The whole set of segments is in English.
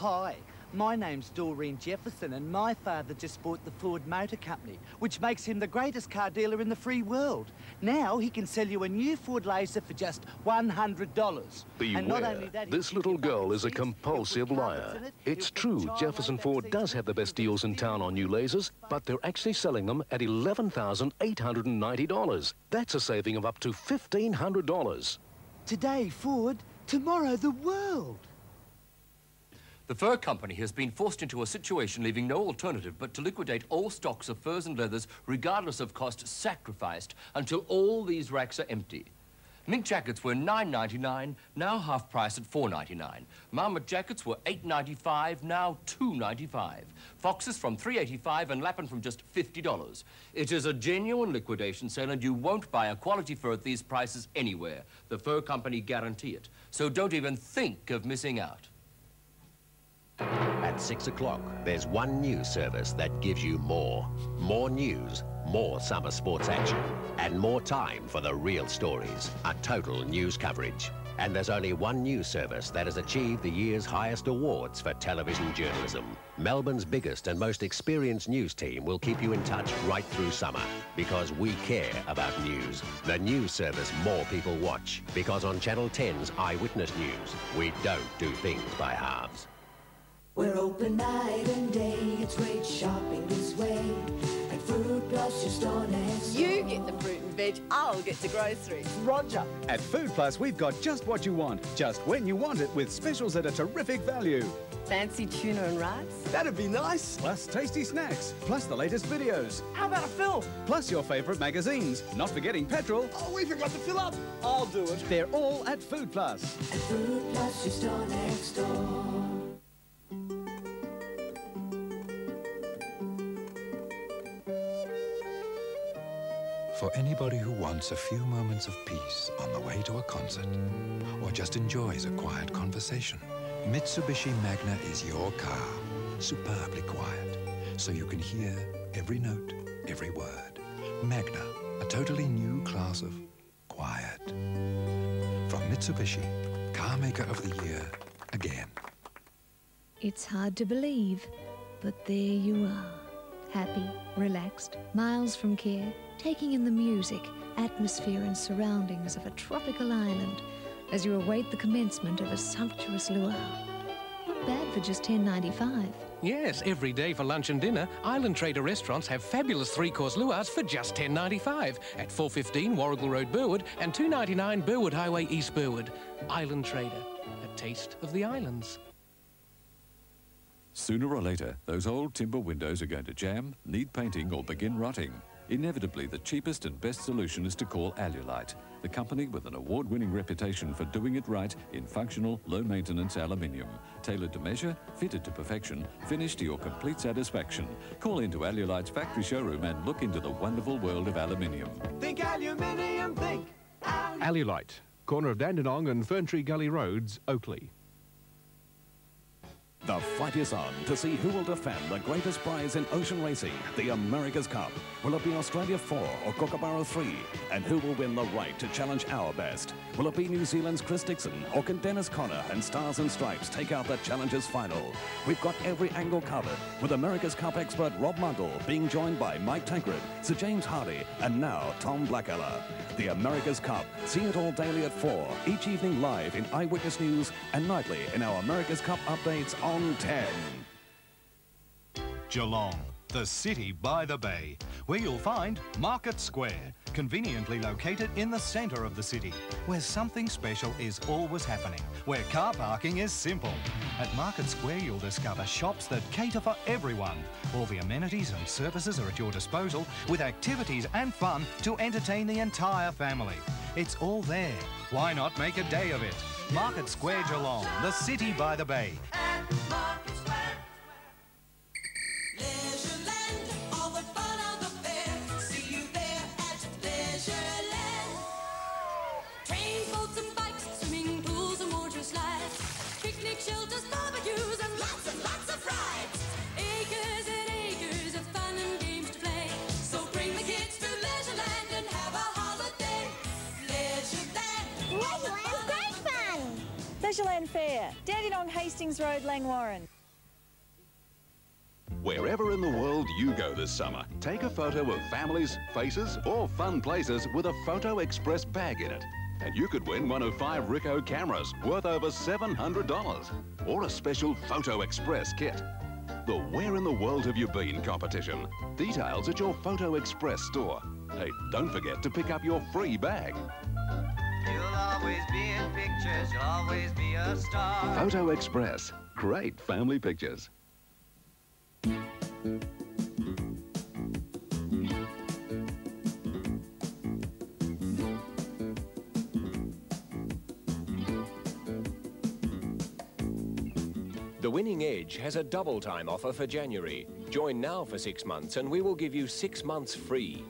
Hi, my name's Doreen Jefferson and my father just bought the Ford Motor Company, which makes him the greatest car dealer in the free world. Now he can sell you a new Ford Laser for just $100. Beware, this little girl is a compulsive liar. It, it's true Jefferson Ford does have the best deals in town on new lasers, but they're actually selling them at $11,890. That's a saving of up to $1,500. Today, Ford. Tomorrow, the world. The fur company has been forced into a situation leaving no alternative but to liquidate all stocks of furs and leathers, regardless of cost, sacrificed until all these racks are empty. Mink jackets were $9.99, now half price at $4.99. Marmot jackets were $8.95, now $2.95. Foxes from $3.85 and Lapin from just $50. It is a genuine liquidation sale and you won't buy a quality fur at these prices anywhere. The fur company guarantee it. So don't even think of missing out. At 6 o'clock, there's one news service that gives you more. More news, more summer sports action, and more time for the real stories. A total news coverage. And there's only one news service that has achieved the year's highest awards for television journalism. Melbourne's biggest and most experienced news team will keep you in touch right through summer because we care about news. The news service more people watch because on Channel 10's Eyewitness News, we don't do things by halves. We're open night and day. It's great shopping this way. At Food Plus, just on next You get the fruit and veg, I'll get the groceries. Roger. At Food Plus, we've got just what you want, just when you want it, with specials at a terrific value. Fancy tuna and rice? That'd be nice. Plus tasty snacks, plus the latest videos. How about a film? Plus your favourite magazines. Not forgetting petrol. Oh, we forgot to fill up. I'll do it. They're all at Food Plus. At Food Plus, just on next door. For anybody who wants a few moments of peace on the way to a concert, or just enjoys a quiet conversation, Mitsubishi Magna is your car. Superbly quiet, so you can hear every note, every word. Magna, a totally new class of quiet. From Mitsubishi, car maker of the year, again. It's hard to believe, but there you are. Happy, relaxed, miles from care, taking in the music, atmosphere and surroundings of a tropical island as you await the commencement of a sumptuous luau. Not bad for just $10.95. Yes, every day for lunch and dinner, Island Trader restaurants have fabulous three-course luau's for just $10.95 at 415 Warrigal Road, Burwood and 299 Burwood Highway, East Burwood. Island Trader, a taste of the islands. Sooner or later, those old timber windows are going to jam, need painting, or begin rotting. Inevitably, the cheapest and best solution is to call Alulite, the company with an award-winning reputation for doing it right in functional, low-maintenance aluminium. Tailored to measure, fitted to perfection, finished to your complete satisfaction. Call into Alulite's factory showroom and look into the wonderful world of aluminium. Think aluminium, think. Alulite, corner of Dandenong and Ferntree Gully Roads, Oakleigh. The fight is on to see who will defend the greatest prize in ocean racing, the America's Cup. Will it be Australia 4 or Kookaburra 3? And who will win the right to challenge our best? Will it be New Zealand's Chris Dickson or can Dennis Conner and Stars and Stripes take out the Challengers final? We've got every angle covered with America's Cup expert Rob Mundle being joined by Mike Tankred, Sir James Hardy and now Tom Blackaller. The America's Cup. See it all daily at 4, each evening live in Eyewitness News and nightly in our America's Cup updates on 10. Geelong, the city by the bay, where you'll find Market Square, conveniently located in the centre of the city, where something special is always happening, where car parking is simple. At Market Square, you'll discover shops that cater for everyone. All the amenities and services are at your disposal, with activities and fun to entertain the entire family. It's all there. Why not make a day of it? Market Square Geelong, the city by the bay. Leisureland Fair. Dandenong Hastings Road, Langwarrin. Wherever in the world you go this summer, take a photo of families, faces, or fun places with a Photo Express bag in it. And you could win one of five Ricoh cameras worth over $700 or a special Photo Express kit. The Where in the World Have You Been competition. Details at your Photo Express store. Hey, don't forget to pick up your free bag. You'll always be in pictures, you'll always be a star. Photo Express. Great family pictures. The Winning Edge has a double time offer for January. Join now for six months and we will give you six months free.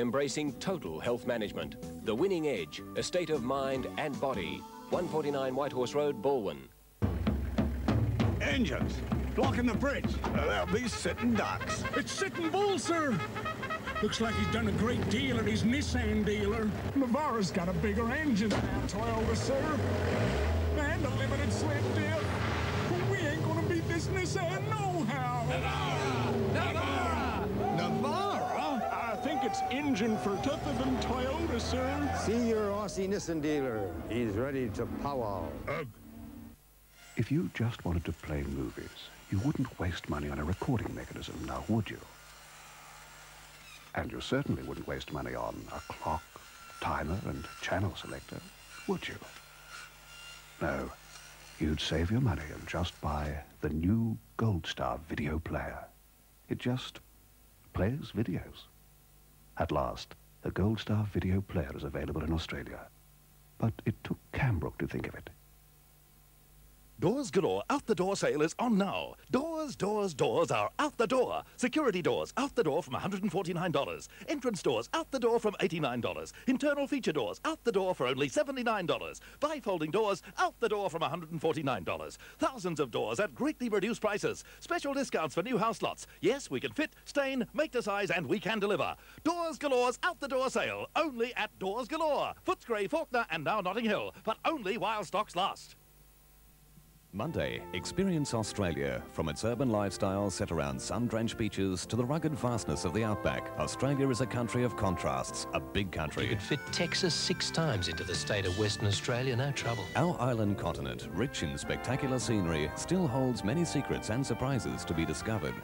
Embracing total health management. The Winning Edge, a state of mind and body. 149 Whitehorse Road, Balwyn. Engines, blocking the bridge. They'll be sitting ducks. It's sitting bull, sir. Looks like he's done a great deal at his Nissan dealer. Navara's got a bigger engine than our sir. And a limited slip it's engine for tougher than Toyota, sir. See your Aussie Nissan dealer. He's ready to powwow. If you just wanted to play movies, you wouldn't waste money on a recording mechanism, now would you? And you certainly wouldn't waste money on a clock, timer, and channel selector, would you? No. You'd save your money and just buy the new Gold Star video player. It just plays videos. At last, the Gold Star video player is available in Australia. But it took Kambrook to think of it. Doors Galore Out the Door sale is on now. Doors, doors, doors are out the door. Security doors out the door from $149. Entrance doors out the door from $89. Internal feature doors out the door for only $79. Bifolding doors out the door from $149. Thousands of doors at greatly reduced prices. Special discounts for new house lots. Yes, we can fit, stain, make to size, and we can deliver. Doors Galore's out the door sale. Only at Doors Galore. Footscray, Fawkner, and now Notting Hill. But only while stocks last. Monday, experience Australia. From its urban lifestyle set around sun-drenched beaches to the rugged vastness of the outback, Australia is a country of contrasts, a big country. You could fit Texas six times into the state of Western Australia, no trouble. Our island continent, rich in spectacular scenery, still holds many secrets and surprises to be discovered.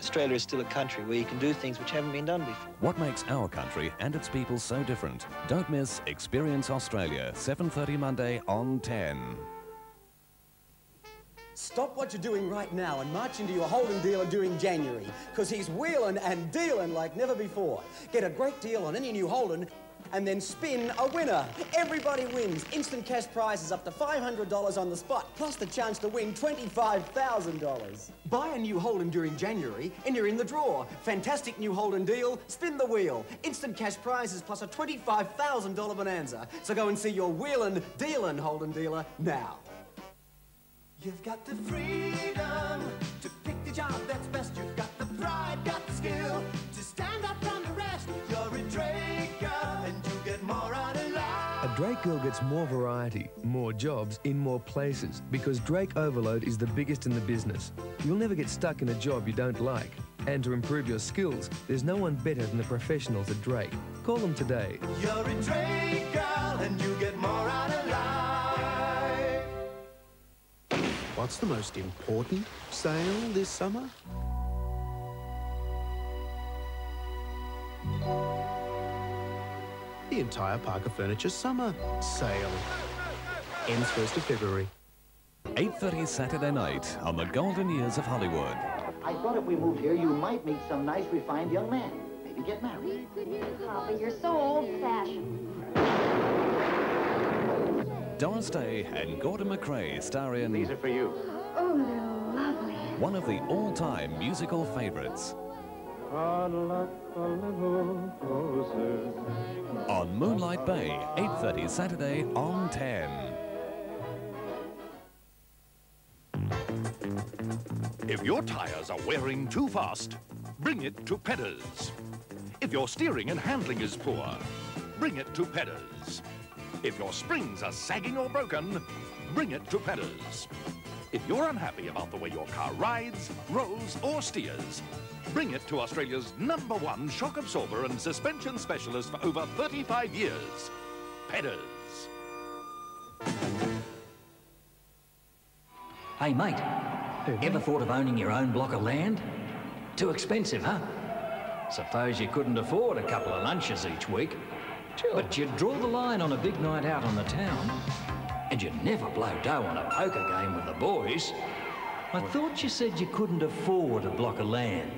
Australia is still a country where you can do things which haven't been done before. What makes our country and its people so different? Don't miss Experience Australia, 7.30 Monday on 10. Stop what you're doing right now and march into your Holden dealer during January, because he's wheeling and dealing like never before. Get a great deal on any new Holden and then spin a winner. Everybody wins. Instant cash prizes up to $500 on the spot, plus the chance to win $25,000. Buy a new Holden during January and you're in the draw. Fantastic new Holden deal. Spin the wheel. Instant cash prizes plus a $25,000 bonanza. So go and see your wheelin' dealin' Holden dealer now. You've got the freedom to pick the job that's best. You've got the pride, got the skill to stand up from the rest. You're a Drake girl and you get more out of life. A Drake girl gets more variety, more jobs in more places because Drake Overload is the biggest in the business. You'll never get stuck in a job you don't like. And to improve your skills, there's no one better than the professionals at Drake. Call them today. You're a Drake girl and you get more What's the most important sale this summer? The entire Parker Furniture Summer Sale. Ends 1st of February. 8.30 Saturday night on the golden years of Hollywood. I thought if we moved here, you might meet some nice, refined young man. Maybe get married. Papa, you're so old-fashioned. Doris Day and Gordon MacRae star in... These are for you. Oh, they're lovely. One of the all-time musical favorites. On Moonlight Bay, 8.30 Saturday on 10. If your tires are wearing too fast, bring it to Pedders. If your steering and handling is poor, bring it to Pedders. If your springs are sagging or broken, bring it to Pedders. If you're unhappy about the way your car rides, rolls or steers, bring it to Australia's number one shock absorber and suspension specialist for over 35 years, Pedders. Hey, mate. Ever thought of owning your own block of land? Too expensive, huh? Suppose you couldn't afford a couple of lunches each week. But you'd draw the line on a big night out on the town. And you'd never blow dough on a poker game with the boys. I thought you said you couldn't afford a block of land.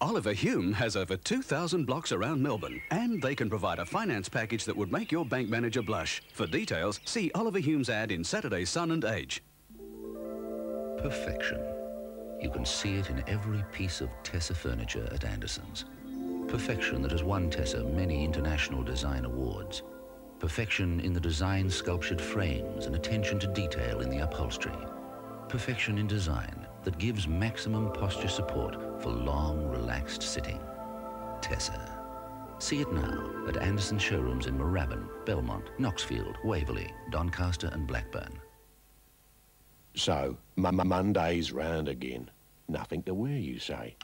Oliver Hume has over 2,000 blocks around Melbourne, and they can provide a finance package that would make your bank manager blush. For details, see Oliver Hume's ad in Saturday's Sun and Age. Perfection. You can see it in every piece of Tessa furniture at Anderson's. Perfection that has won Tessa many international design awards. Perfection in the design sculptured frames and attention to detail in the upholstery. Perfection in design that gives maximum posture support for long, relaxed sitting. Tessa. See it now at Anderson showrooms in Moorabbin, Belmont, Knoxfield, Waverley, Doncaster and Blackburn. So, Monday's round again. Nothing to wear, you say?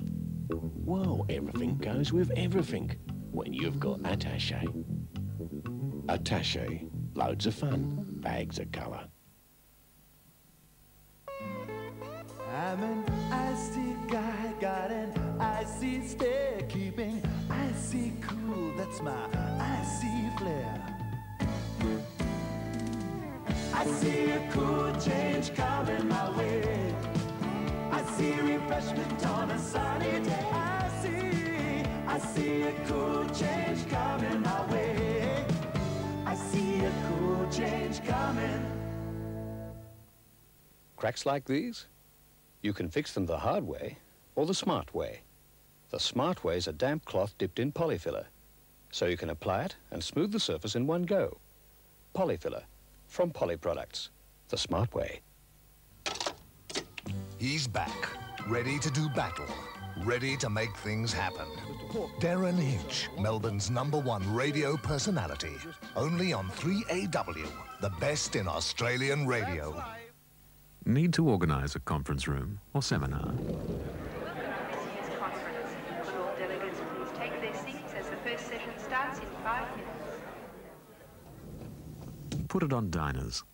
Well, everything goes with everything when you've got attache. Attache, loads of fun, bags of colour. I'm an icy guy, got an icy stare, keeping icy cool. That's my icy flair. I see a cool change coming see refreshment on a sunny day. I see, I see a cool change coming my way. I see a cool change coming. Cracks like these? You can fix them the hard way or the smart way. The smart way is a damp cloth dipped in polyfiller, so you can apply it and smooth the surface in one go. Polyfiller from Poly Products, the smart way. He's back, ready to do battle, ready to make things happen. Derryn Hinch, Melbourne's number one radio personality, only on 3AW, the best in Australian radio. Need to organise a conference room or seminar? Could all delegates please take their seats as the first session starts in five minutes? Put it on diners.